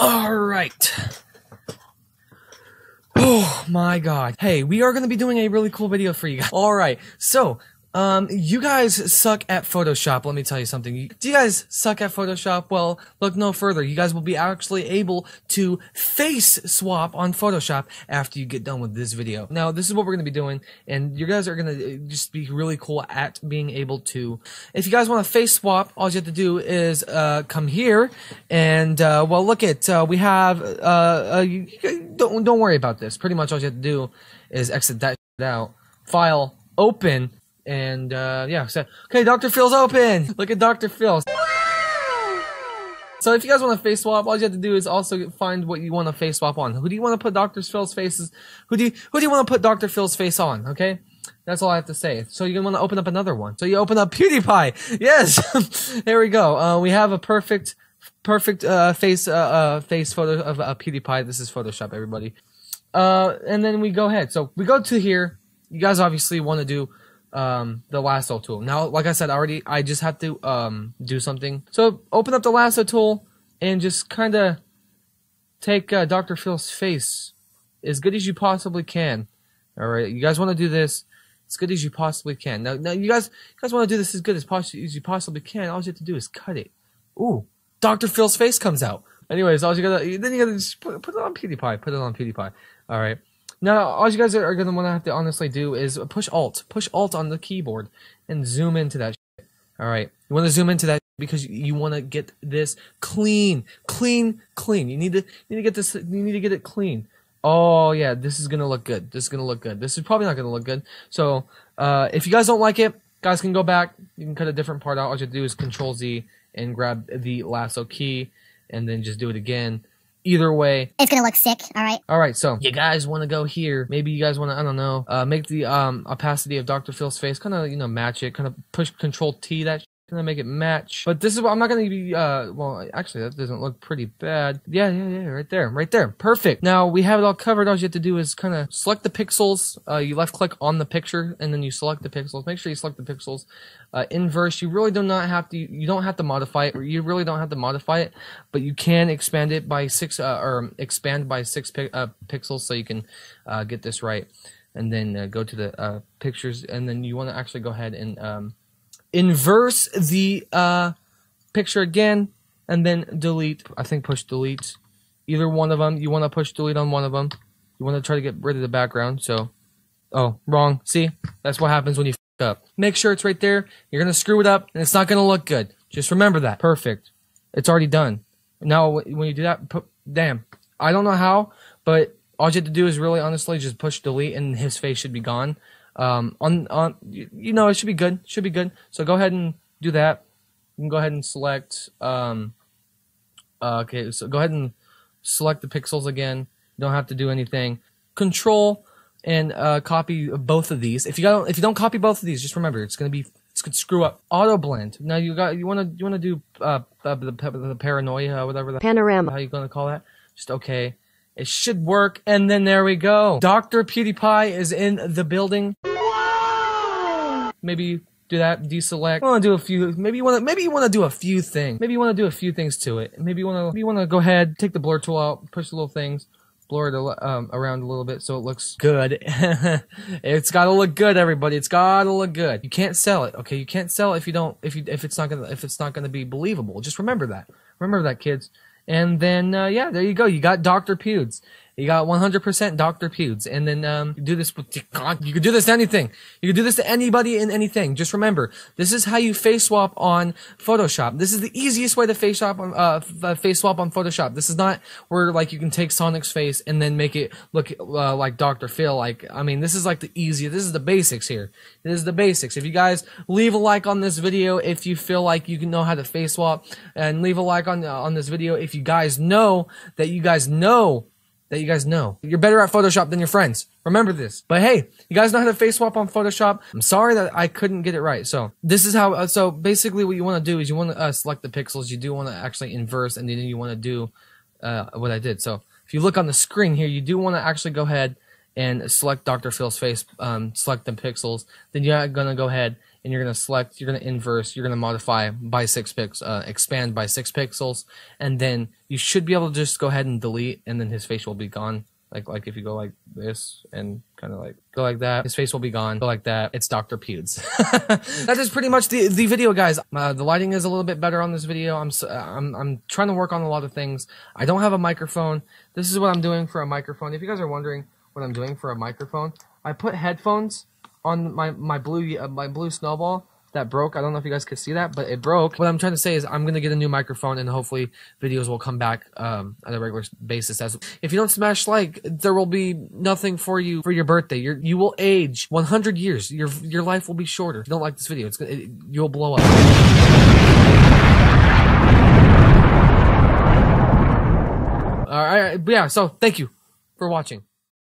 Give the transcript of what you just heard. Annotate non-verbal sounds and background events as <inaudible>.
All right. Oh my god. Hey, we are going to be doing a really cool video for you guys. All right. So, um, you guys suck at Photoshop. Let me tell you something. Do you guys suck at Photoshop? Well, look no further. You guys will be actually able to face swap on Photoshop after you get done with this video. Now, this is what we're going to be doing, and you guys are going to just be really cool at being able to. If you guys want to face swap, all you have to do is uh, come here, and uh, well, look at uh, we have. Uh, uh, you, you don't don't worry about this. Pretty much all you have to do is exit that out. File open and uh, yeah, so okay, Dr. Phil's open. Look at Dr. Phil. So if you guys want to face swap, all you have to do is also find what you want to face swap on. Who do you want to put Dr. Phil's faces? Who do you who do you want to put Dr. Phil's face on? Okay. That's all I have to say. So you're gonna want to open up another one. So you open up PewDiePie. <laughs> Yes, <laughs> there we go. Uh, we have a perfect, perfect uh, face uh, uh, face photo of uh, PewDiePie. This is Photoshop, everybody. Uh, and then we go ahead. So we go to here. You guys obviously want to do um, the lasso tool. Now, like I said already, I just have to um, do something. So open up the lasso tool and just kind of take uh, Dr. Phil's face as good as you possibly can. All right, you guys want to do this as good as you possibly can. Now, now you guys, you guys want to do this as good as, poss- as you possibly can. All you have to do is cut it. Ooh, Dr. Phil's face comes out. Anyways, all you gotta then you gotta just put, put it on PewDiePie. Put it on PewDiePie. All right. Now, all you guys are gonna want to have to honestly do is push Alt, push Alt on the keyboard, and zoom into that. Shit. All right, you want to zoom into that because you want to get this clean, clean, clean. You need to you need to get this. You need to get it clean. Oh yeah, this is gonna look good. This is gonna look good. This is probably not gonna look good. So uh, if you guys don't like it, guys can go back. You can cut a different part out. All you have to do is Control Z and grab the lasso key, and then just do it again either way. It's gonna look sick all right? All right so you guys want to go here. Maybe you guys want to i don't know uh, make the um opacity of dr phil's face kind of you know match it kind of push control t that gonna make it match. But this is what i'm not gonna be uh well actually that doesn't look pretty bad. Yeah yeah yeah right there right there perfect. Now we have it all covered. All you have to do is kind of select the pixels uh you left click on the picture and then you select the pixels. Make sure you select the pixels uh, inverse. You really do not have to you don't have to modify it. Or you really don't have to modify it but you can expand it by six uh, or expand by six pi- uh, pixels so you can uh, get this right. And then uh, go to the pictures and then you want to actually go ahead and um, inverse the uh, picture again and then delete. I think push delete. Either one of them you want to push delete on one of them you want to try to get rid of the background so. Oh wrong. See? That's what happens when you f- up. Make sure it's right there. You're gonna screw it up and it's not gonna look good. Just remember that. Perfect. It's already done. Now when you do that pu- damn. I don't know how but all you have to do is really honestly just push delete and his face should be gone um, on on you, you know it should be good. Should be good. So go ahead and do that. You can go ahead and select um, uh, okay so go ahead and select the pixels again. You don't have to do anything. Control and uh, copy both of these. If you got if you don't copy both of these just remember it's gonna be it's gonna screw up. Auto blend. Now you got you want to you want to do uh, uh, the, the paranoia whatever the Panorama. how you gonna call that? Just okay it should work and then there we go. Dr pewdiepie is in the building. Maybe do that deselect. Want to do a few maybe you want to maybe you want to do a few things. Maybe you want to do a few things to it. Maybe you want to maybe you want to go ahead take the blur tool out push the little things blur it um, around a little bit so it looks good. <laughs> It's got to look good everybody. It's got to look good. You can't sell it okay? You can't sell it if you don't if you if it's not gonna if it's not gonna be believable. Just remember that. Remember that kids and then uh, yeah there you go. You got dr pewds you got 100% Dr. Pewds. And then, um, you do this with, you could do this to anything. You could do this to anybody in anything. Just remember, this is how you face swap on Photoshop. This is the easiest way to face swap on, uh, uh, face swap on Photoshop. This is not where, like, you can take Sonic's face and then make it look, uh, like Dr. Phil. Like, I mean, this is like the easiest, this is the basics here. This is the basics. If you guys leave a like on this video if you feel like you can know how to face swap and leave a like on, on this video if you guys know that you guys know that you guys know. You're better at Photoshop than your friends. Remember this. But hey, you guys know how to face swap on Photoshop. I'm sorry that I couldn't get it right. So this is how. Uh, so basically, what you want to do is you want to uh, select the pixels. You do want to actually inverse, and then you want to do uh, what I did. So if you look on the screen here, you do want to actually go ahead and select Dr. Phil's face. Um, select the pixels. Then you're gonna go ahead and you're gonna select, you're gonna inverse, you're gonna modify by six pixels, uh, expand by six pixels, and then you should be able to just go ahead and delete, and then his face will be gone. Like like if you go like this and kind of like go like that, his face will be gone. Go like that, it's Doctor Pewds. <laughs> that is pretty much the the video, guys. Uh, the lighting is a little bit better on this video. I'm I'm I'm trying to work on a lot of things. I don't have a microphone. This is what I'm doing for a microphone. If you guys are wondering what I'm doing for a microphone, I put headphones on my my blue uh, my blue snowball that broke. I don't know if you guys could see that, but it broke. What I'm trying to say is I'm gonna get a new microphone and hopefully videos will come back um, on a regular basis. As if you don't smash like, there will be nothing for you for your birthday. You're, you will age 100 years. Your your life will be shorter. If you don't like this video, it's it, you'll blow up. All right, yeah. So thank you for watching.